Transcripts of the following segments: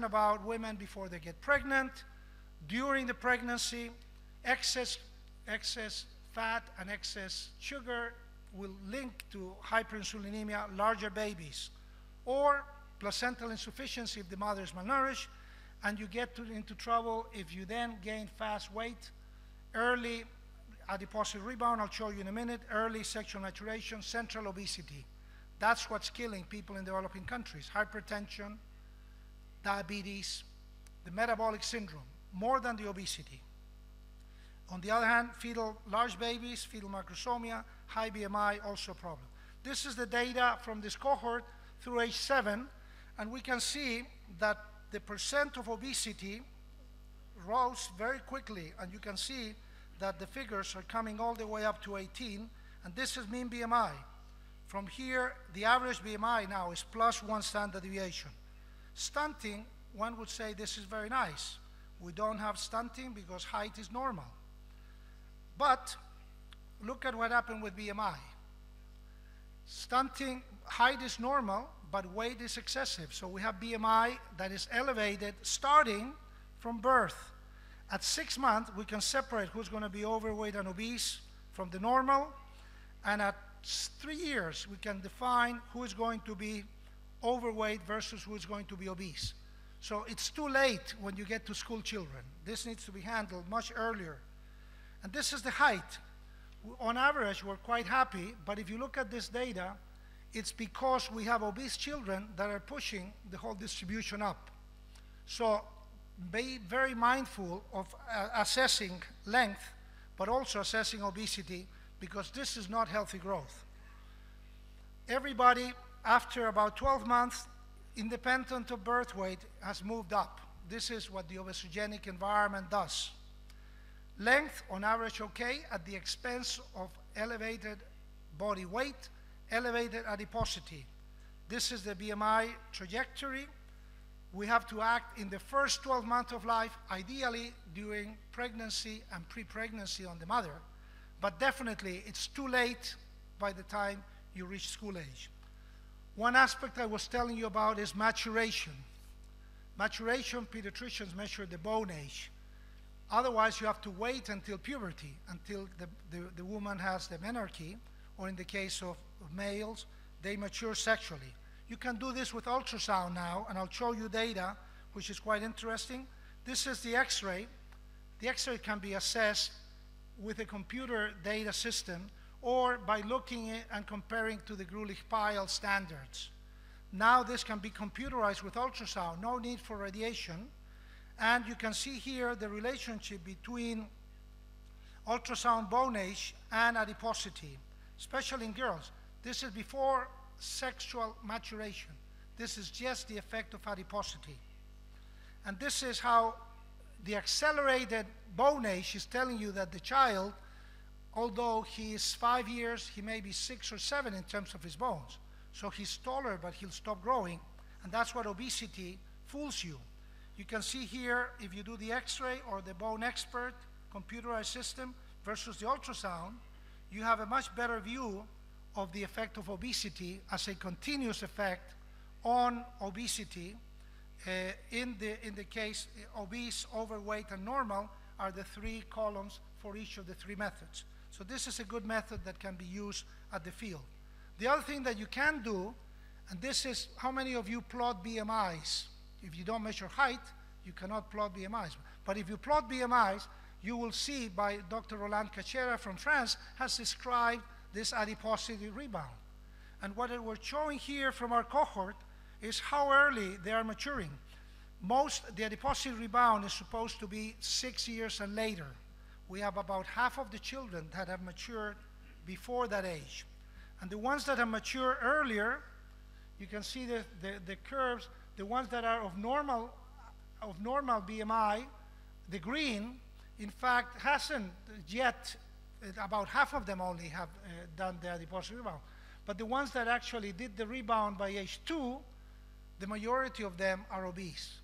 concern about women before they get pregnant, during the pregnancy, excess, excess fat and excess sugar will link to hyperinsulinemia, larger babies, or placental insufficiency if the mother is malnourished, and you get to, into trouble if you then gain fast weight, early adiposity rebound, I'll show you in a minute, early sexual maturation, central obesity. That's what's killing people in developing countries. Hypertension, diabetes, the metabolic syndrome, more than the obesity. On the other hand, fetal large babies, fetal macrosomia, high BMI, also a problem. This is the data from this cohort through age seven, and we can see that the percent of obesity rose very quickly, and you can see that the figures are coming all the way up to 18, and this is mean BMI. From here, the average BMI now is plus one standard deviation. Stunting, one would say this is very nice. We don't have stunting because height is normal. But look at what happened with BMI. Stunting, height is normal, but weight is excessive. So we have BMI that is elevated starting from birth. At six months, we can separate who's going to be overweight and obese from the normal. And at three years, we can define who is going to be overweight versus who is going to be obese. So it's too late when you get to school children. This needs to be handled much earlier. And this is the height. On average, we're quite happy, but if you look at this data, it's because we have obese children that are pushing the whole distribution up. So be very mindful of uh, assessing length, but also assessing obesity, because this is not healthy growth. Everybody, after about 12 months, independent of birth weight, has moved up. This is what the obesogenic environment does. Length, on average, okay, at the expense of elevated body weight, elevated adiposity. This is the BMI trajectory. We have to act in the first 12 months of life, ideally during pregnancy and pre-pregnancy on the mother. But definitely, it's too late by the time you reach school age. One aspect I was telling you about is maturation. Maturation, pediatricians measure the bone age. Otherwise, you have to wait until puberty, until the, the, the woman has the menarche, or in the case of, of males, they mature sexually. You can do this with ultrasound now, and I'll show you data, which is quite interesting. This is the X-ray. The X-ray can be assessed with a computer data system or by looking and comparing to the Greulich Pyle standards. Now this can be computerized with ultrasound, no need for radiation. And you can see here the relationship between ultrasound bone age and adiposity, especially in girls. This is before sexual maturation. This is just the effect of adiposity. And this is how the accelerated bone age is telling you that the child, although he is five years, he may be six or seven in terms of his bones. So he's taller, but he'll stop growing. And that's what obesity fools you. You can see here, if you do the x-ray or the BoneXpert computerized system versus the ultrasound, you have a much better view of the effect of obesity as a continuous effect on obesity. Uh, in, the, in the case, obese, overweight, and normal are the three columns for each of the three methods. So this is a good method that can be used at the field. The other thing that you can do, and this is how many of you plot BMIs? If you don't measure height, you cannot plot BMIs. But if you plot BMIs, you will see by Dr. Rolland Cachera from France has described this adiposity rebound. And what we're showing here from our cohort is how early they are maturing. Most, the adiposity rebound is supposed to be six years and later. We have about half of the children that have matured before that age. And the ones that have matured earlier, you can see the, the, the curves, the ones that are of normal of normal BMI, the green, in fact, hasn't yet, about half of them only have uh, done the adiposity rebound. But the ones that actually did the rebound by age two, the majority of them are obese.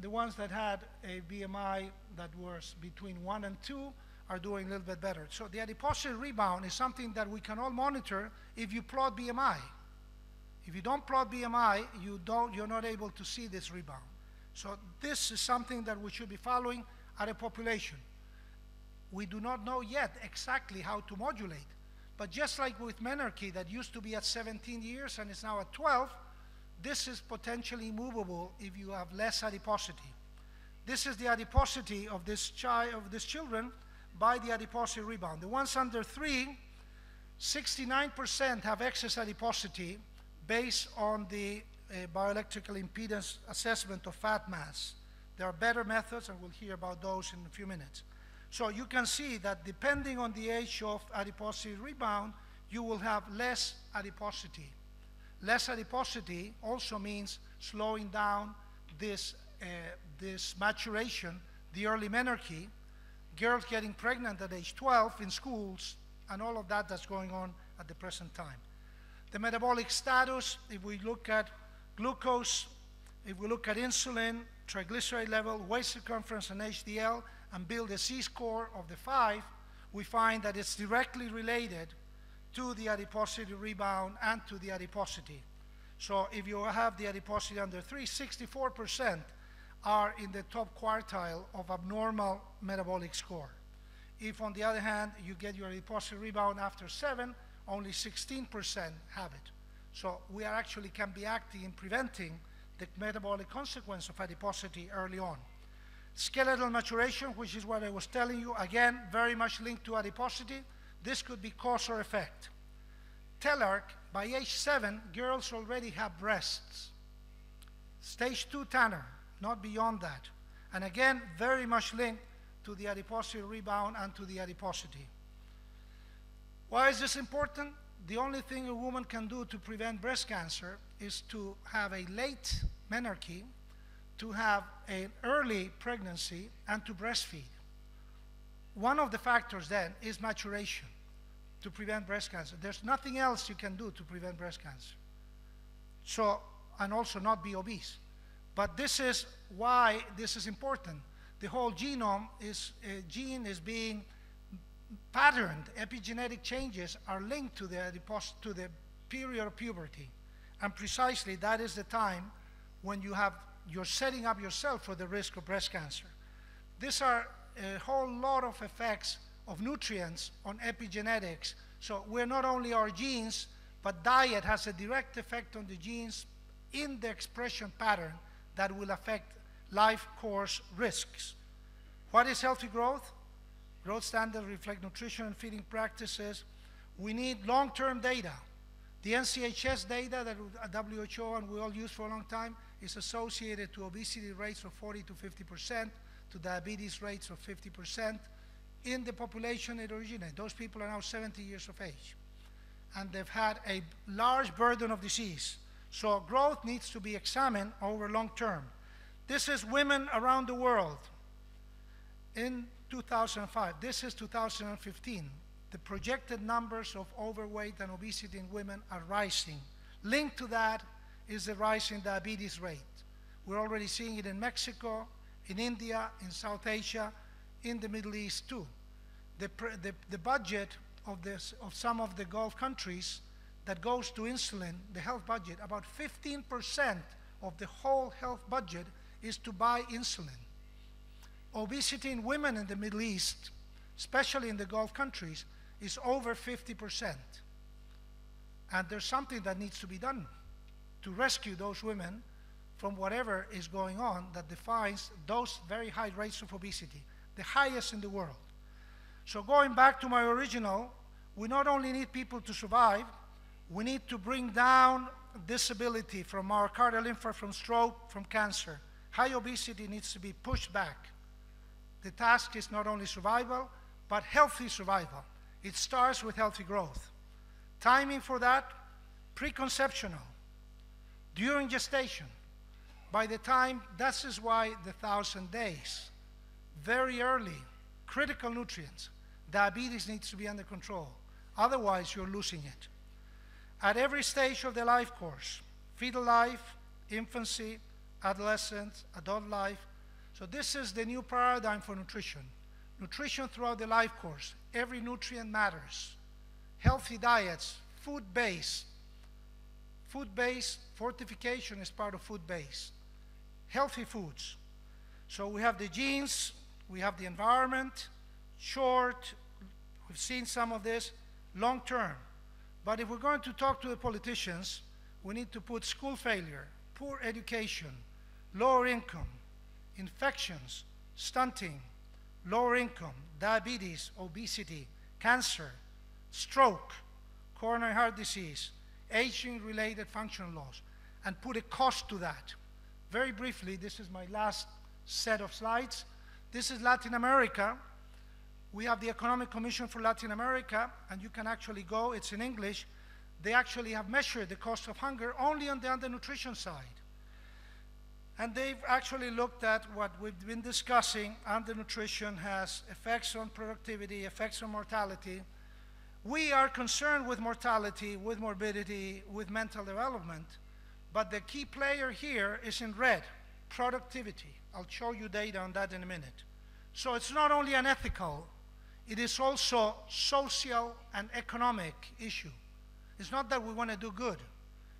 The ones that had a BMI that was between one and two are doing a little bit better. So the adiposity rebound is something that we can all monitor if you plot BMI. If you don't plot BMI, you don't, you're not able to see this rebound. So this is something that we should be following at a population. We do not know yet exactly how to modulate. But just like with menarche that used to be at 17 years and is now at 12, this is potentially movable if you have less adiposity. This is the adiposity of this child of these children by the adiposity rebound. The ones under three, 69% have excess adiposity based on the uh, bioelectrical impedance assessment of fat mass. There are better methods, and we'll hear about those in a few minutes. So you can see that depending on the age of adiposity rebound, you will have less adiposity. Less adiposity also means slowing down this, uh, this maturation, the early menarche, girls getting pregnant at age 12 in schools, and all of that that's going on at the present time. The metabolic status, if we look at glucose, if we look at insulin, triglyceride level, waist circumference, and HDL, and build a Z-score of the five, we find that it's directly related to the adiposity rebound and to the adiposity. So if you have the adiposity under 3, 64% are in the top quartile of abnormal metabolic score. If, on the other hand, you get your adiposity rebound after 7, only 16% have it. So we are actually can be acting in preventing the metabolic consequence of adiposity early on. Skeletal maturation, which is what I was telling you, again, very much linked to adiposity. This could be cause or effect. Thelarche, by age seven, girls already have breasts. Stage two Tanner, not beyond that. And again, very much linked to the adiposity rebound and to the adiposity. Why is this important? The only thing a woman can do to prevent breast cancer is to have a late menarche, to have an early pregnancy, and to breastfeed. One of the factors then is maturation to prevent breast cancer. There's nothing else you can do to prevent breast cancer. So, and also not be obese. But this is why this is important. The whole genome is, uh, gene is being patterned. Epigenetic changes are linked to the, to the period of puberty. And precisely that is the time when you have, you're setting up yourself for the risk of breast cancer. These are a whole lot of effects of nutrients on epigenetics. So we're not only our genes, but diet has a direct effect on the genes in the expression pattern that will affect life course risks. What is healthy growth? Growth standards reflect nutrition and feeding practices. We need long-term data. The NCHS data that WHO uh, and we all use for a long time is associated to obesity rates of 40 to 50 percent, to diabetes rates of 50 percent, in the population it originated. Those people are now 70 years of age. And they've had a large burden of disease. So growth needs to be examined over long term. This is women around the world. In 2005, this is 2015, the projected numbers of overweight and obesity in women are rising. Linked to that is the rise in diabetes rate. We're already seeing it in Mexico, in India, in South Asia, in the Middle East too. The, the, the budget of, this, of some of the Gulf countries that goes to insulin, the health budget, about 15% of the whole health budget is to buy insulin. Obesity in women in the Middle East, especially in the Gulf countries, is over 50%. And there's something that needs to be done to rescue those women from whatever is going on that defines those very high rates of obesity the highest in the world. So going back to my original, we not only need people to survive, we need to bring down disability from myocardial infarct, from stroke, from cancer. High obesity needs to be pushed back. The task is not only survival, but healthy survival. It starts with healthy growth. Timing for that, preconceptional, during gestation. By the time, this is why the thousand days very early, critical nutrients, diabetes needs to be under control. Otherwise, you're losing it. At every stage of the life course, fetal life, infancy, adolescence, adult life. So this is the new paradigm for nutrition. Nutrition throughout the life course. Every nutrient matters. Healthy diets, food-based. Food-based fortification is part of food-based. healthy foods. So we have the genes, we have the environment, short, we've seen some of this, long term. But if we're going to talk to the politicians, we need to put school failure, poor education, lower income, infections, stunting, lower income, diabetes, obesity, cancer, stroke, coronary heart disease, aging related functional loss, and put a cost to that. Very briefly, this is my last set of slides. This is Latin America. We have the Economic Commission for Latin America, and you can actually go, it's in English. They actually have measured the cost of hunger only on the undernutrition side. And they've actually looked at what we've been discussing. Undernutrition has effects on productivity, effects on mortality. We are concerned with mortality, with morbidity, with mental development. But the key player here is in red, productivity. I'll show you data on that in a minute. So it's not only an ethical, it is also social and economic issue. It's not that we want to do good.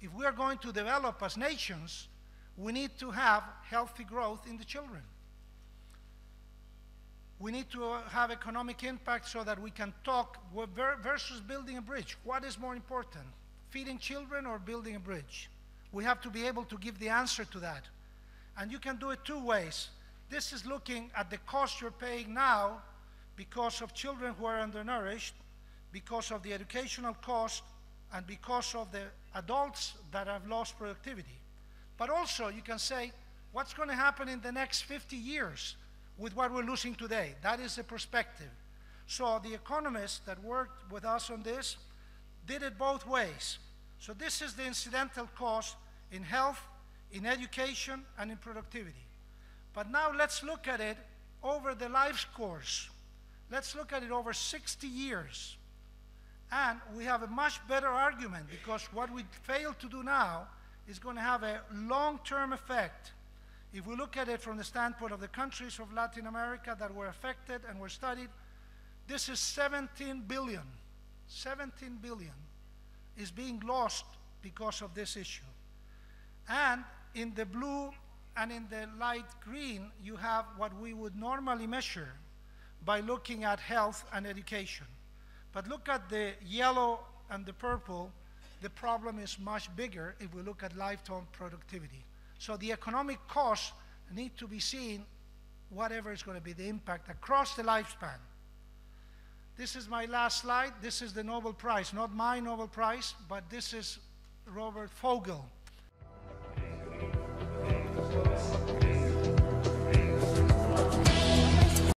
If we are going to develop as nations, we need to have healthy growth in the children. We need to uh, have economic impact so that we can talk versus building a bridge. What is more important, feeding children or building a bridge? We have to be able to give the answer to that. And you can do it two ways. This is looking at the cost you're paying now because of children who are undernourished, because of the educational cost, and because of the adults that have lost productivity. But also, you can say, what's going to happen in the next 50 years with what we're losing today? That is the perspective. So the economists that worked with us on this did it both ways. So this is the incidental cost in health, in education, and in productivity. But now let's look at it over the life course. Let's look at it over 60 years. And we have a much better argument because what we fail to do now is going to have a long-term effect. If we look at it from the standpoint of the countries of Latin America that were affected and were studied, this is 17 billion. 17 billion is being lost because of this issue. And in the blue and in the light green, you have what we would normally measure by looking at health and education. But look at the yellow and the purple, the problem is much bigger if we look at lifetime productivity. So the economic costs need to be seen, whatever is going to be the impact across the lifespan. This is my last slide. This is the Nobel Prize, not my Nobel Prize, but this is Robert Fogel.